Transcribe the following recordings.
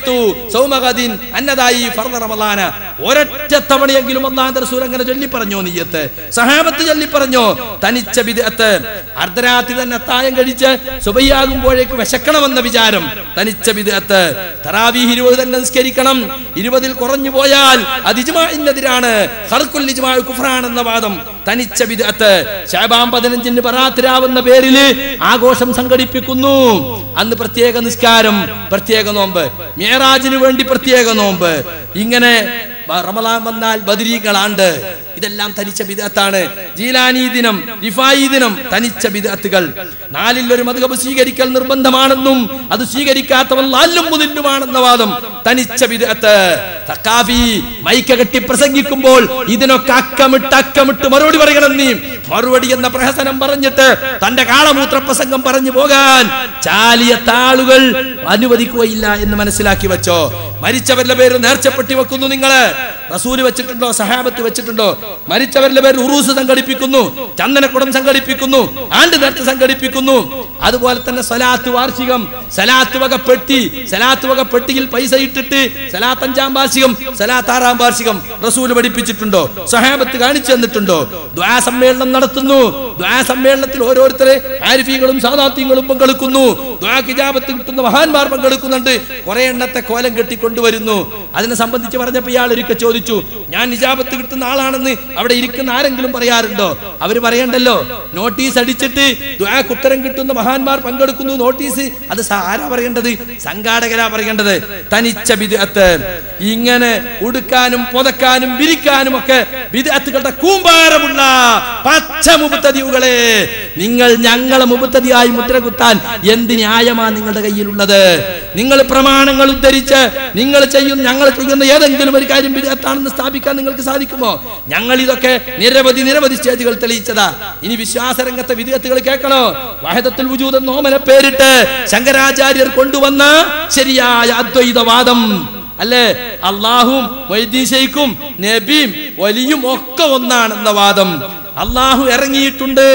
سمعت صوم غد عن ندائي فرض رمضان. ഒരൊറ്റ തവണയെങ്കിലും ഒന്നാം തരസൂർ അങ്ങനെ ചൊല്ലി പറഞ്ഞോ നീയത്ത്? സഹാബത്ത് ചൊല്ലി പറഞ്ഞോ? തനിച്ച ബിദ്അത്ത് അർദ്ധരാത്രി തന്നെ അത്തായം കഴിച്ച് സുബയ്യാകുമ്പോഴേക്ക് വിശക്കണമെന്ന വിചാരം തനിച്ച ബിദ്അത്ത് തറാവീഹ് ഇരുപത് തന്നെ നിസ്കരിക്കണം. ഇരുപതിൽ കുറഞ്ഞു പോയാൽ അത് ഇജ്മാഇനെതിരാണ്. വാദം തനിച്ച ബിദ്അത്ത് ശാബാം പതിനഞ്ചിന് പറാത്തിരാവുന്ന പേരിൽ ആഘോഷം സംഘടിപ്പിക്കുന്നു. അന്ന് പ്രത്യേക നിസ്കാരം പ്രത്യേക നോമ്പ്. മേറാജിന് വേണ്ടി പ്രത്യേക നോമ്പ്. ഇങ്ങനെ റമളാൻ വന്നാൽ ബദരീകളാണ്ട്. ഇതെല്ലാം തനിച്ച വിധത്താണ് ജീലാനി ദിനം റിഫായി ദിനം തനിച്ച വിധത്തുകൾ നാലിൽ ഒരു മധുഹബ് സ്വീകരിക്കൽ നിർബന്ധമാണെന്നും അത് സ്വീകരിക്കാത്തവൻ നാലും മുതിന്നുമാണെന്ന വാദം തനിച്ച വിധത്ത് തക്കാഫി മൈക്ക കെട്ടി പ്രസംഗിക്കുമ്പോൾ ഇതിനൊക്കെ അക്കമിട്ട് അക്കമിട്ട് മറുപടി പറയണം നീ. മറുപടി എന്ന പ്രഹസനം പറഞ്ഞിട്ട് തന്റെ കാളമൂത്ര പ്രസംഗം പറഞ്ഞു പോകാൻ ചാലിയ താളുകൾ അനുവദിക്കുകയില്ല എന്ന് മനസ്സിലാക്കി വെച്ചോ. മരിച്ചവരുടെ പേര് നേർച്ചപ്പെട്ടി വെക്കുന്നു നിങ്ങൾ. റസൂൽ വെച്ചിട്ടുണ്ടോ? സഹാബത്ത് വെച്ചിട്ടുണ്ടോ? മരിച്ചവരിലെ പേര് ഉറൂസ് സംഘടിപ്പിക്കുന്നു ചന്ദനക്കുടം സംഘടിപ്പിക്കുന്നു ആണ്ട് നേരത്തെ സംഘടിപ്പിക്കുന്നു. അതുപോലെ തന്നെ സലാത്ത് വാർഷികം സലാത്ത് വക പെട്ടി സലാത്ത് വക പെട്ടിയിൽ പൈസ ഇട്ടിട്ട് സലാത്ത് അഞ്ചാം വാർഷികം സലാത്ത് ആറാം വാർഷികം റസൂൽ പഠിപ്പിച്ചിട്ടുണ്ടോ? സഹാബത്ത് കാണിച്ചു തന്നിട്ടുണ്ടോ? ദ്വാ സമ്മേളനം നടത്തുന്നു. ദ്വാ സമ്മേളനത്തിൽ ഓരോരുത്തരെ ആരിഫികളും സാദാത്യങ്ങളും പങ്കെടുക്കുന്നു. ദ്വാ കിജാബത്ത് കിട്ടുന്ന മഹാന്മാർ പങ്കെടുക്കുന്നുണ്ട്. കുറെ എണ്ണത്തെ കോലം കെട്ടി കൊണ്ടുവരുന്നു അതിനെ സംബന്ധിച്ച് പറഞ്ഞപ്പോ ഇയാൾ ഒരിക്കൽ ചോദിച്ചു ഞാൻ നിജാബത്ത് കിട്ടുന്ന ആളാണെന്ന് അവിടെ ഇരിക്കുന്ന ആരെങ്കിലും പറയാറുണ്ടോ? അവർ പറയണ്ടല്ലോ നോട്ടീസ് അടിച്ചിട്ട് ഉത്തരം കിട്ടുന്ന മഹാന്മാർ പങ്കെടുക്കുന്നു നോട്ടീസ്. അത് ആരാ പറയേണ്ടത്? സംഘാടകരാ പറയേണ്ടത്. തനിച്ച ബിദ്അത്ത്. ഇങ്ങനെ ഉടുക്കാനും പുതക്കാനും വിരിക്കാനും ഒക്കെ ബിദ്അത്തുകളുടെ കൂമ്പാരമുള്ള പച്ച മുപ്പത്തതികളെ നിങ്ങൾ ഞങ്ങളെ മുപ്പത്തതിയായി മുദ്ര കുത്താൻ എന്ത് ന്യായമാണ് നിങ്ങളുടെ കയ്യിലുള്ളത്? നിങ്ങൾ പ്രമാണങ്ങൾ ഉദ്ധരിച്ച് നിങ്ങൾ ചെയ്യുന്ന ഞങ്ങൾ ചെയ്യുന്ന ഏതെങ്കിലും ഒരു കാര്യം ബിരുദത്താണെന്ന് സ്ഥാപിക്കാൻ നിങ്ങൾക്ക് സാധിക്കുമോ? ഞങ്ങൾ ഇതൊക്കെ നിരവധി നിരവധി സ്റ്റേജുകൾ തെളിയിച്ചതാ. ഇനി വിശ്വാസരംഗത്തെ വിധേയത്തുകൾ കേൾക്കണോ? വഹദത്തുൽ വജൂദ് എന്ന ഓമന പേരിട്ട് ശങ്കരാചാര്യർ കൊണ്ടുവന്ന ശരിയായ അദ്വൈതവാദം. അല്ലേ? അള്ളാഹും വൈദ്യ ശൈഖും നബിയും വലിയും ഒക്കെ ഒന്നാണെന്ന വാദം. അള്ളാഹു ഇറങ്ങിയിട്ടുണ്ട്.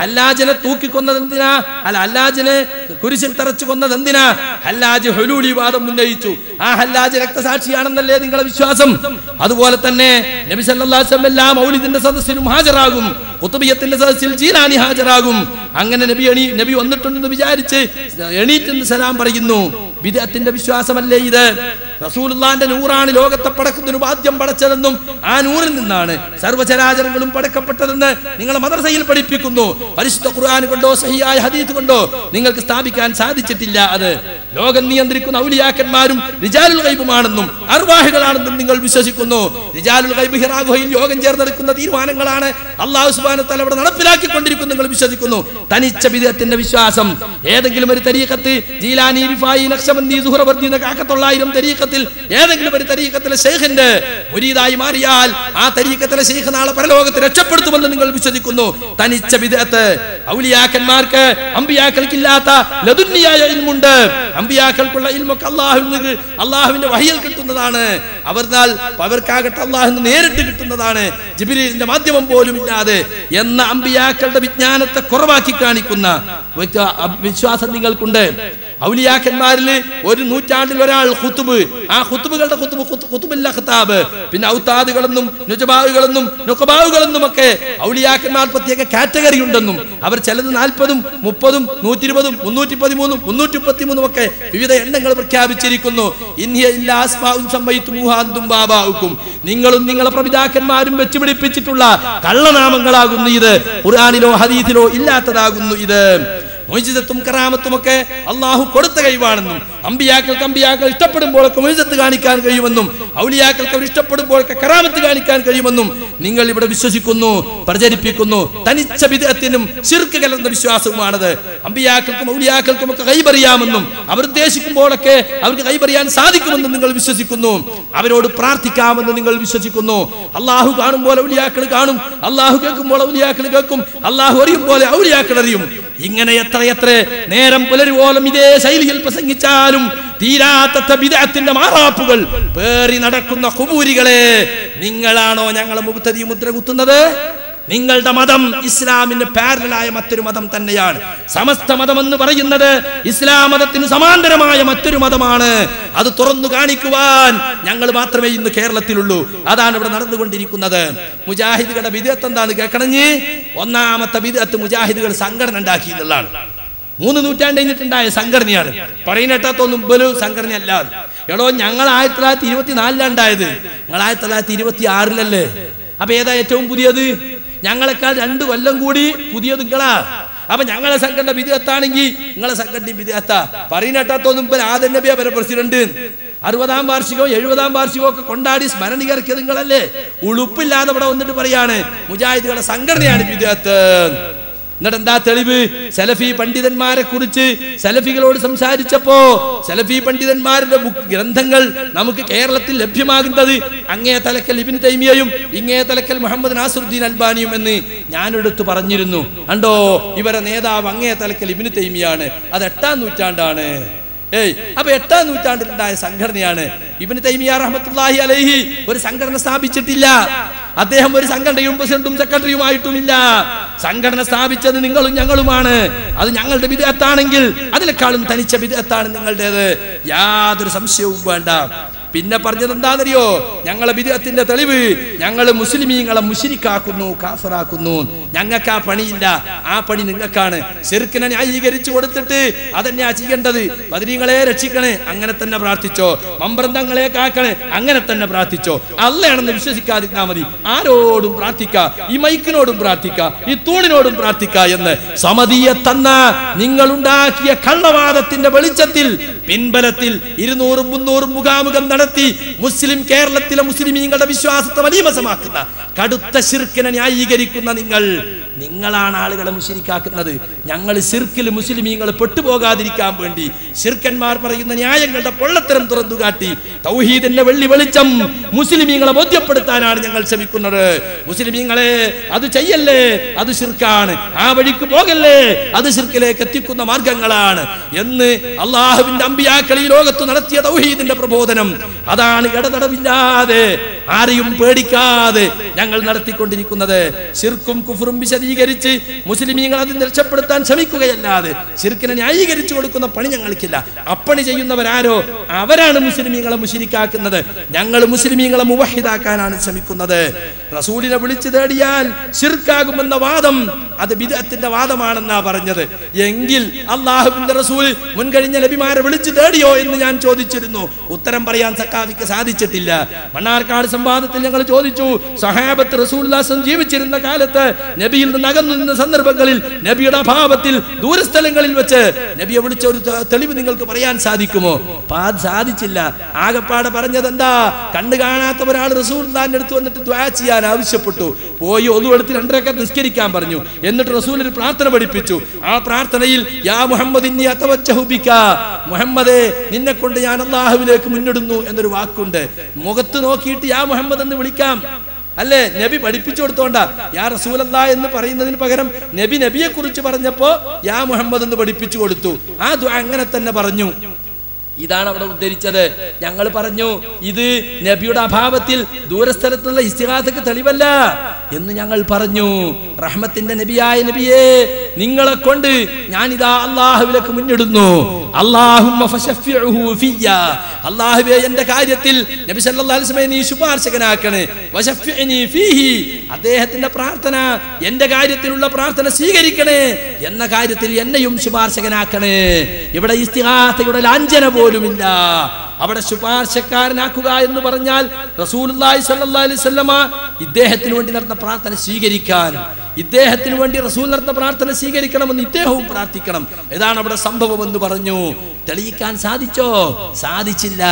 ഹല്ലാജിനെ തൂക്കിക്കൊന്നത് എന്തിനാ? അല്ല ഹല്ലാജിനെ കുരിശിൽ തറച്ചു കൊന്നത് എന്തിനാ? ഹല്ലാജ് ഹൊലൂലി വാദം ഉന്നയിച്ചു. ആ ഹല്ലാജ് രക്തസാക്ഷിയാണെന്നല്ലേ നിങ്ങളെ വിശ്വാസം? അതുപോലെ തന്നെ നബി വസല്ലം എല്ലാ മൗലിദിന്റെ സദസ്സിലും ഹാജരാകും. കുത്തുബിയത്തിന്റെ സദസ്സിൽ ജീലാനി ഹാജരാകും. അങ്ങനെ നബി എണീ നബി വന്നിട്ടുണ്ടെന്ന് വിചാരിച്ച് എണീറ്റെന്ന് സലാം പറയുന്നു. വിദഗ്ധത്തിന്റെ വിശ്വാസമല്ലേ ഇത്? റസൂലുള്ളാന്റെ നൂറാണ് ലോകത്തെ പടക്കുന്നതിന് ആദ്യം പടച്ചതെന്നും ആ നൂറിൽ നിന്നാണ് സർവചരാചരങ്ങളും പടക്കപ്പെട്ടതെന്ന് നിങ്ങൾ മദ്രസയിൽ പഠിപ്പിക്കുന്നു. പരിശുദ്ധ ഖുർആൻ കൊണ്ടോ സഹിയായ ഹദീസ് കൊണ്ടോ നിങ്ങൾക്ക് സ്ഥാപിക്കാൻ സാധിച്ചിട്ടില്ല അത്. ലോകം നിയന്ത്രിക്കുന്ന ഔലിയാക്കന്മാരും റിജാലുൽ ഗൈബുമാണെന്നും അർവാഹികളാണെന്നും നിങ്ങൾ വിശ്വസിക്കുന്നു. റിജാലുൽ ഗൈബ് ഹിറാഗുഹയിൽ യോഗം ചേർന്നെടുക്കുന്ന തീരുമാനങ്ങളാണ് അള്ളാഹു സുബ്ഹാനഹു തല അവിടെ നടപ്പിലാക്കിക്കൊണ്ടിരിക്കുന്നു നിങ്ങൾ വിശ്വസിക്കുന്നു. തനിച്ച വിധത്തിന്റെ വിശ്വാസം ഏതെങ്കിലും ഒരു തരീക്കത്ത് ജീലാനി റിഫായി നക്ഷബന്ദി സുഹറവർദി എന്നൊക്കെ ആക്കത്തൊള്ളായിരം തരീഖത്തിൽ ഏതെങ്കിലും ഒരു തരീക്കത്തിലെ ശേഖന്റെ മുരീദായി മാറിയാൽ ആ തരീക്കത്തിലെ ശേഖ നാളെ പരലോകത്ത് രക്ഷപ്പെടുത്തുമെന്ന് നിങ്ങൾ വിശ്വസിക്കുന്നു. തനിച്ച വിധത്ത് ഔലിയാക്കന്മാർക്ക് അമ്പിയാക്കൾക്കില്ലാത്ത ലതുന്യായ ഇൽമുണ്ട്. അമ്പിയാക്കൾക്കുള്ള ഇൽമൊക്കെ അള്ളാഹു അള്ളാഹുവിന്റെ വഹിയൽ കിട്ടുന്നതാണ്. അവർന്നാൽ അവർക്കാകട്ടെ അള്ളാഹു നേരിട്ട് കിട്ടുന്നതാണ്. ജിബിലിന്റെ മാധ്യമം പോലും ഇല്ലാതെ എന്ന അമ്പിയാക്കളുടെ വിജ്ഞാനത്തെ കുറവാക്കി കാണിക്കുന്ന വിശ്വാസം നിങ്ങൾക്കുണ്ട്. ഔലിയാക്കന്മാരിൽ ഒരു നൂറ്റാണ്ടിൽ ഒരാൾ ഖുത്തുബ് ആ ഖുത്തുബുകളുടെ ഖുത്തുബ് ഖുത്ത്- ഖത്താബ് പിന്നെ ഔത്താദുകളെന്നും നുജബാവുകളെന്നും നുക്കബാവുകളെന്നും ഒക്കെ ഔലിയാക്കന്മാർ പ്രത്യേക കാറ്റഗറി ഉണ്ടെന്നും. അവർ ചിലത് നാൽപ്പതും മുപ്പതും നൂറ്റി ഇരുപതും മുന്നൂറ്റി പതിമൂന്നും മുന്നൂറ്റി മുപ്പത്തിമൂന്നും ഒക്കെ വിവിധ എണ്ണങ്ങൾ പ്രഖ്യാപിച്ചിരിക്കുന്നു. നിങ്ങളും നിങ്ങളെ പ്രപിതാക്കന്മാരും വെച്ച് പിടിപ്പിച്ചിട്ടുള്ള കള്ളനാമങ്ങളാകുന്നു ഇത്. ഖുർആാനിലോ ഹദീദിലോ ഇല്ലാത്തതാകുന്നു ഇത്. മൊയ്ജിതത്തും കറാമത്തും ഒക്കെ അള്ളാഹു കൊടുത്ത കഴിവാണെന്നും അമ്പിയാക്കൾക്ക് അമ്പിയാക്കൾ ഇഷ്ടപ്പെടുമ്പോഴൊക്കെ മൊയ്ജത്ത് കാണിക്കാൻ കഴിയുമെന്നും ഔലിയാക്കൾക്ക് അവർ ഇഷ്ടപ്പെടുമ്പോഴൊക്കെ കറാമത്ത് കാണിക്കാൻ കഴിയുമെന്നും നിങ്ങൾ ഇവിടെ വിശ്വസിക്കുന്നു പ്രചരിപ്പിക്കുന്നു. തനിച്ച വിധത്തിനും ശിർക്ക് കലർന്ന വിശ്വാസവുമാണത്. അമ്പിയാക്കൾക്കും ഔലിയാക്കൾക്കും ഒക്കെ കൈപറിയാമെന്നും അവർ ഉദ്ദേശിക്കുമ്പോഴൊക്കെ അവർക്ക് കൈപറിയാൻ സാധിക്കുമെന്നും നിങ്ങൾ വിശ്വസിക്കുന്നു. അവരോട് പ്രാർത്ഥിക്കാമെന്ന് നിങ്ങൾ വിശ്വസിക്കുന്നു. അള്ളാഹു കാണുമ്പോൾ ഔലിയാക്കൾ കാണും. അള്ളാഹു കേൾക്കുമ്പോൾ ഔലിയാക്കൾ കേൾക്കും. അള്ളാഹു അറിയും പോലെ ഔലിയാക്കൾ അറിയും. ഇങ്ങനെ എത്രയെത്ര നേരം പുലരുവോളം ഇതേ ശൈലിയിൽ പ്രസംഗിച്ചാലും തീരാത്ത മാറാപ്പുകൾ പേറി നടക്കുന്ന കുമൂരികളെ നിങ്ങളാണോ ഞങ്ങളെ മുഖത്തതി മുദ്ര കുത്തുന്നത്? നിങ്ങളുടെ മതം ഇസ്ലാമിന് പാരലായ മറ്റൊരു മതം തന്നെയാണ്. സമസ്ത മതം എന്ന് പറയുന്നത് ഇസ്ലാം മതത്തിന് സമാന്തരമായ മറ്റൊരു മതമാണ്. അത് തുറന്നു കാണിക്കുവാൻ ഞങ്ങൾ മാത്രമേ ഇന്ന് കേരളത്തിലുള്ളൂ. അതാണ് ഇവിടെ നടന്നുകൊണ്ടിരിക്കുന്നത്. മുജാഹിദുകളുടെ വിദഗ്ധ എന്താണ് കേൾക്കണഞ്ഞ്? ഒന്നാമത്തെ വിദഗ്ധ മുജാഹിദുകൾ സംഘടന ഉണ്ടാക്കി എന്നുള്ളതാണ്. മൂന്ന് നൂറ്റാണ്ട് കഴിഞ്ഞിട്ടുണ്ടായ സംഘടനയാണ്. പറയുന്നേട്ടാത്തൊന്നും മുമ്പൊരു സംഘടന അല്ല എടോ ഞങ്ങൾ ആയിരത്തി തൊള്ളായിരത്തി ഇരുപത്തിനാലിലാണ് ഉണ്ടായത്. നിങ്ങൾ ആയിരത്തി തൊള്ളായിരത്തി ഇരുപത്തി ആറിലല്ലേ അപ്പൊ ഏതാ ഏറ്റവും പുതിയത്? ഞങ്ങളെക്കാൾ രണ്ട് കൊല്ലം കൂടി പുതിയ നിങ്ങളാ. അപ്പൊ ഞങ്ങളെ സംഘടന വിധിയത്താണെങ്കിൽ നിങ്ങളെ സംഘടന വിധിയത്താ പറയുന്നിട്ടാത്തൊന്നും ഇപ്പൊ ആദൻ നബിയ വരെ പ്രസിഡന്റ്. അറുപതാം വാർഷികവും എഴുപതാം വാർഷികവും ഒക്കെ കൊണ്ടാടി സ്മരണികരക്കിയത് നിങ്ങളല്ലേ? ഉളുപ്പില്ലാതെ ഇവിടെ വന്നിട്ട് പറയാണ്. മുജാഹിദുകളുടെ സംഘടനയാണ് വിധത്ത് എന്നിട്ട് എന്താ തെളിവ്? സലഫി പണ്ഡിതന്മാരെ കുറിച്ച് സലഫികളോട് സംസാരിച്ചപ്പോ സലഫി പണ്ഡിതന്മാരുടെ ഗ്രന്ഥങ്ങൾ നമുക്ക് കേരളത്തിൽ ലഭ്യമാകുന്നത് അങ്ങേ തലക്കൽ ഇബിൻ തൈമിയയും ഇങ്ങേ തലക്കൽ മുഹമ്മദ് നാസറുദ്ദീൻ അൽബാനിയും എന്ന് ഞാനെടുത്ത് പറഞ്ഞിരുന്നു. കണ്ടോ? ഇവരെ നേതാവ് അങ്ങേ തലക്കൽ ഇബിന് തൈമിയാണ്. അത് എട്ടാം നൂറ്റാണ്ടാണ്. ഏയ് അപ്പൊ എട്ടാം നൂറ്റാണ്ടിലുണ്ടായ സംഘടനയാണ്. ഇബിന് തൈമിയ റഹ്മത്തുള്ളാഹി അലൈഹി ഒരു സംഘടന സ്ഥാപിച്ചിട്ടില്ല. അദ്ദേഹം ഒരു സംഘടനയും പ്രസിഡന്റും സെക്രട്ടറിയുമായിട്ടുമില്ല. സംഘടന സ്ഥാപിച്ചത് നിങ്ങളും ഞങ്ങളുമാണ്. അത് ഞങ്ങളുടെ വിധേയത്താണെങ്കിൽ അതിനേക്കാളും തനിച്ച വിധേയത്താണ് നിങ്ങളുടേത്. യാതൊരു സംശയവും വേണ്ട. പിന്നെ പറഞ്ഞത് എന്താണെന്നറിയോ? ഞങ്ങളെ വിദേഹത്തിന്റെ തെളിവ്. ഞങ്ങൾ മുസ്ലിമീങ്ങളെ മുഷിരിക്കാക്കുന്നു കാഫറാക്കുന്നു. ഞങ്ങൾക്ക് ആ പണിയില്ല. ആ പണി നിങ്ങൾക്കാണ്. ചെറുക്കിനെ ന്യായീകരിച്ചു കൊടുത്തിട്ട് അതന്നെയാ ചെയ്യേണ്ടത്. ബദരീങ്ങളെ രക്ഷിക്കണേ അങ്ങനെ തന്നെ പ്രാർത്ഥിച്ചോ. മമ്പ്രന്തങ്ങളെ കാക്കണേ അങ്ങനെ തന്നെ പ്രാർത്ഥിച്ചോ. അല്ലയാണെന്ന് വിശ്വസിക്കാതിരുന്നാ മതി. ആരോടും പ്രാർത്ഥിക്ക. ഈ മൈക്കിനോടും പ്രാർത്ഥിക്ക. ഈ തൂണിനോടും പ്രാർത്ഥിക്ക എന്ന് സമതിയെ തന്ന നിങ്ങൾ ഉണ്ടാക്കിയ കള്ളവാദത്തിന്റെ വെളിച്ചത്തിൽ പിൻബലത്തിൽ ഇരുന്നൂറും മുന്നൂറും മുഖാമുഖം നടത്തി മുസ്ലിം കേരളത്തിലെ മുസ്ലിമീങ്ങളുടെ വിശ്വാസത്തെ മലീമസമാക്കുന്ന കടുത്ത ശിർക്കിനെ ന്യായീകരിക്കുന്ന നിങ്ങൾ നിങ്ങളാണ് ആളുകളെ മുഷിരിക്കാക്കുന്നത്. ഞങ്ങൾ സിർക്കിൽ മുസ്ലിമീങ്ങൾ പെട്ടുപോകാതിരിക്കാൻ വേണ്ടി ശിർക്കന്മാർ പറയുന്ന ന്യായങ്ങളുടെ പൊള്ളത്തരം തുറന്നു കാട്ടി തൗഹീദിന്റെ വെള്ളി വെളിച്ചം മുസ്ലിമീങ്ങളെ ബോധ്യപ്പെടുത്താനാണ് ഞങ്ങൾ ശ്രമിക്കുന്നത്. മുസ്ലിമീങ്ങളെ അത് ചെയ്യല്ലേ? അത് ശിർക്കാണ് ആ വഴിക്ക് പോകല്ലേ? അത് ശിർക്കിലേക്ക് എത്തിക്കുന്ന മാർഗങ്ങളാണ്. എന്ന് അള്ളാഹുവിന്റെ അമ്പിയാക്കൾ ഈ ലോകത്ത് നടത്തിയ തൗഹീദിന്റെ പ്രബോധനം. അതാണ് ഇടതടവില്ലാതെ ആരെയും പേടിക്കാതെ ഞങ്ങൾ നടത്തിക്കൊണ്ടിരിക്കുന്നത്. ശിർക്കും കുഫറും വിശദീകരിച്ച് മുസ്ലിമീങ്ങൾ അതിൽ രക്ഷപ്പെടുത്താൻ ശ്രമിക്കുകയല്ലാതെ ശിർക്കിനെ ന്യായീകരിച്ചു കൊടുക്കുന്ന പണി ഞങ്ങൾക്കില്ല. അപ്പണി ചെയ്യുന്നവരാരോ? അവരാണ് മുസ്ലിമീങ്ങളെ മുഷിരിക്കാക്കുന്നത്. ഞങ്ങൾ മുസ്ലിമീങ്ങളെ മുവഹിദാക്കാനാണ് ശ്രമിക്കുന്നത്. റസൂലിനെ വിളിച്ചു തേടിയാൽ ശിർക്കാകുമെന്ന വാദം അത് ബിദഅത്തിന്റെ വാദമാണെന്നാ പറഞ്ഞത്. എങ്കിൽ അള്ളാഹുബിന്റെ റസൂൽ മുൻകഴിഞ്ഞ നബിമാരെ വിളിച്ചു തേടിയോ എന്ന് ഞാൻ ചോദിച്ചിരുന്നു. ഉത്തരം പറയാൻ സക്കാവിക്ക് സാധിച്ചിട്ടില്ല. മണ്ണാർക്കാട് സംവാദത്തിൽ ഞങ്ങൾ ചോദിച്ചു സഹാബത്ത് റസൂല്ലാസം ജീവിച്ചിരുന്ന കാലത്ത് നബിയിൽ നിന്ന് അകന്നു നിന്ന സന്ദർഭങ്ങളിൽ നബിയുടെ അഭാവത്തിൽ ദൂരസ്ഥലങ്ങളിൽ വെച്ച് നബിയെ വിളിച്ച ഒരു തെളിവ് നിങ്ങൾക്ക് പറയാൻ സാധിക്കുമോ? സാധിച്ചില്ല. ആകപ്പാടെ പറഞ്ഞത് എന്താ കണ്ണു കാണാത്ത ഒരാൾ റസൂല്ലാന്റെ അടുത്ത് വന്നിട്ട് ദ്വാ ചെയ്യാൻ ആവശ്യപ്പെട്ടു. പോയി ഒതുവെടുത്ത് രണ്ടരക്ക നിസ്കരിക്കാൻ പറഞ്ഞു. എന്നിട്ട് റസൂൽ ഒരു പ്രാർത്ഥന പഠിപ്പിച്ചു. ആ പ്രാർത്ഥനയിൽ യാ മുഹമ്മദ്. മുഹമ്മദേ നിന്നെ കൊണ്ട് ഞാൻ അള്ളാഹുവിലേക്ക് മുന്നിടുന്നു എന്നൊരു വാക്കുണ്ട്. മുഖത്ത് നോക്കിയിട്ട് യാ മുഹമ്മദ് എന്ന് വിളിക്കാം. അല്ലേ? നബി പഠിപ്പിച്ചു കൊടുത്തോണ്ടാ. യാ റസൂലല്ല എന്ന് പറയുന്നതിന് പകരം നബി നബിയെ കുറിച്ച് പറഞ്ഞപ്പോ യാ മുഹമ്മദ് എന്ന് പഠിപ്പിച്ചു കൊടുത്തു. ആ അങ്ങനെ തന്നെ പറഞ്ഞു. ഇതാണ് അവിടെ ഉദ്ധരിച്ചത്. ഞങ്ങൾ പറഞ്ഞു ഇത് നബിയുടെ അഭാവത്തിൽ ദൂരസ്ഥലത്തുള്ള ഇസ്തിഹാസക്ക് തെളിവല്ല എന്ന് ഞങ്ങൾ പറഞ്ഞു. റഹ്മത്തിന്റെ നബിയായ നബിയെ നിങ്ങളെ കൊണ്ട് ഞാൻ ഇതാ അള്ളാഹുവിലേക്ക് മുന്നിടുന്നു. അള്ളാഹുവേ എന്റെ കാര്യത്തിൽ നബി വസല്ലമയെ നീ ശുപാർശകനാക്കണേ. അദ്ദേഹത്തിന്റെ പ്രാർത്ഥന എന്റെ കാര്യത്തിലുള്ള പ്രാർത്ഥന സ്വീകരിക്കണേ. എന്ന കാര്യത്തിൽ എന്നെയും ശുപാർശകനാക്കണേ. ഇവിടെ ഇസ്തിഹാസയുടെ ലാഞ്ചന പോലുമില്ല. അവിടെ ശുപാർശക്കാരനാക്കുക എന്ന് പറഞ്ഞാൽ സ്വല്ലല്ലാഹു അലൈഹി വസല്ലമ ഇദ്ദേഹത്തിന് വേണ്ടി നടന്ന പ്രാർത്ഥന സ്വീകരിക്കാൻ. ഇദ്ദേഹത്തിന് വേണ്ടി റസൂൽ നടത്തുന്ന പ്രാർത്ഥന സ്വീകരിക്കണമെന്ന് ഇദ്ദേഹവും പ്രാർത്ഥിക്കണം. ഇതാണ് അവിടെ സംഭവം എന്ന് പറഞ്ഞു. തെളിയിക്കാൻ സാധിച്ചോ? സാധിച്ചില്ല.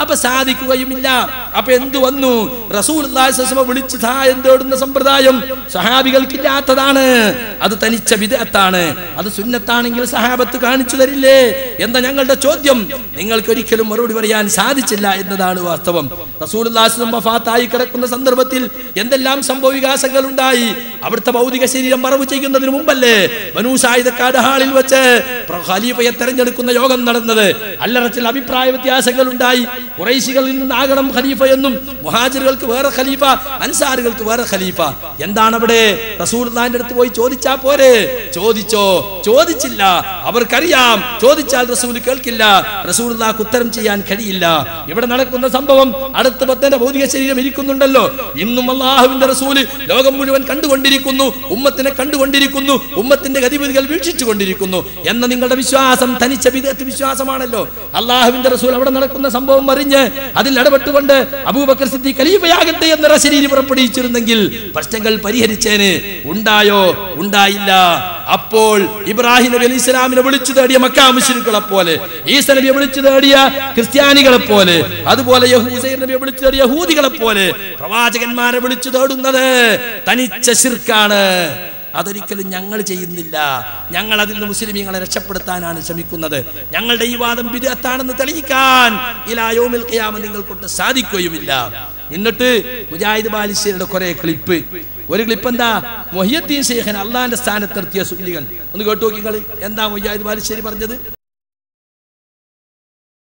അപ്പൊ സാധിക്കുകയുമില്ല. അപ്പൊ എന്തു വന്നു? റസൂൽ വിളിച്ചു എന്തോടുന്ന തേടുന്ന സമ്പ്രദായം? സഹാബികൾക്കില്ലാത്തതാണ് അത് തനിച്ച വിദഗത്താണ് അത് സുന്നത്താണെങ്കിൽ സഹാബത്ത് കാണിച്ചു തരില്ലേ? എന്ന ഞങ്ങളുടെ ചോദ്യം? നിങ്ങൾക്ക് ഒരിക്കലും മറുപടി പറയാൻ സാധിച്ചില്ല എന്നതാണ് വാസ്തവം. റസൂൽ വഫാത്തായി കിടക്കുന്ന സന്ദർഭത്തിൽ എന്തെല്ലാം സംഭവ വികാസങ്ങൾ ഉണ്ടായി അവിടുത്തെ ഭൗതിക ശരീരം മറവ് ചെയ്യുന്നതിന് മുമ്പല്ലേ? ബനൂസായുധക്കാട് ഹാളിൽ വെച്ച് ഖലീഫയെ തെരഞ്ഞെടുക്കുന്ന യോഗം നടന്നത്. അല്ലറച്ചിൽ അഭിപ്രായ വ്യത്യാസങ്ങൾ ഉണ്ടായി കുറൈശികളിൽ നിന്നാകണം ഖലീഫ എന്നും മുഹാജിറുകൾക്ക് വേറെ ഖലീഫ അൻസാറുകൾക്ക് വേറെ ഖലീഫ. എന്താണ് അവിടെ റസൂൽ അടുത്ത് പോയി ചോദിച്ചാ പോരെ? ചോദിച്ചോ? ചോദിച്ചില്ല. അവർക്കറിയാം. ചോദിച്ചാൽ റസൂൽ കേൾക്കില്ല. റസൂൽ ഉത്തരം ചെയ്യാൻ കഴിയില്ല. ഇവിടെ നടക്കുന്ന സംഭവം അടുത്ത പത്തന്റെ ഭൗതിക ശരീരം ഇരിക്കുന്നുണ്ടല്ലോ. ഇന്നും അള്ളാഹുവിന്റെ റസൂൽ ലോകം മുഴുവൻ കണ്ടുകൊണ്ടിരിക്കുന്നു. ഉമ്മത്തിനെ കണ്ടുകൊണ്ടിരിക്കുന്നു ഉമ്മത്തിന്റെ ഗതിവിധികൾ വീക്ഷിച്ചു കൊണ്ടിരിക്കുന്നു എന്ന നിങ്ങളുടെ വിശ്വാസം തനിച്ച വിധത്തിൽ വിശ്വാസമാണല്ലോ. അള്ളാഹുവിന്റെ റസൂൽ അവിടെ നടക്കുന്ന സംഭവം അറിഞ്ഞ് അതിൽ ഇടപെട്ടുകൊണ്ട് അബൂബക്കർ സിദ്ദീഖ് ഖലീഫയാകട്ടെ എന്ന റസരീതി പുറപ്പെടുവിച്ചിരുന്നെങ്കിൽ പ്രശ്നങ്ങൾ പരിഹരിച്ചേന് ഉണ്ടായോ? ഉണ്ടായില്ല. അപ്പോൾ ഇബ്രാഹിം നബി അലി ഇസ്ലാമിനെ വിളിച്ചു തേടിയ മക്കാ പോലെ ഈസ നബിയെ വിളിച്ചു തേടിയ ക്രിസ്ത്യാനികളെ പോലെ അതുപോലെ നബിയെ വിളിച്ചു തേടിയ ഹൂദികളെ പോലെ പ്രവാചകന്മാരെ വിളിച്ചു തേടുന്നത് തനിച്ച ശിർക്കാണ്. അതൊരിക്കലും ഞങ്ങൾ ചെയ്യുന്നില്ല. ഞങ്ങൾ അതിൽ നിന്ന് മുസ്ലിമീങ്ങളെ രക്ഷപ്പെടുത്താനാണ് ശ്രമിക്കുന്നത്. ഞങ്ങളുടെ ഈ വാദം ബിരുദത്താണെന്ന് തെളിയിക്കാൻ ഇലായോമിൽ കയാമ നിങ്ങൾ കൊണ്ട് സാധിക്കുകയുമില്ല. എന്നിട്ട് മുജാഹിദ് ബാലിശ്ശേരിയുടെ കുറെ ക്ലിപ്പ്. ഒരു ക്ലിപ്പ് എന്താ മൊഹിയദ്ദീൻ ശേഖൻ അള്ളാന്റെ സ്ഥാനത്തെത്തിയ സുഗ്ലികൾ ഒന്ന് കേട്ടു നോക്കിക്കളി. എന്താ മുജാഹിദ് ബാലിശ്ശേരി പറഞ്ഞത്?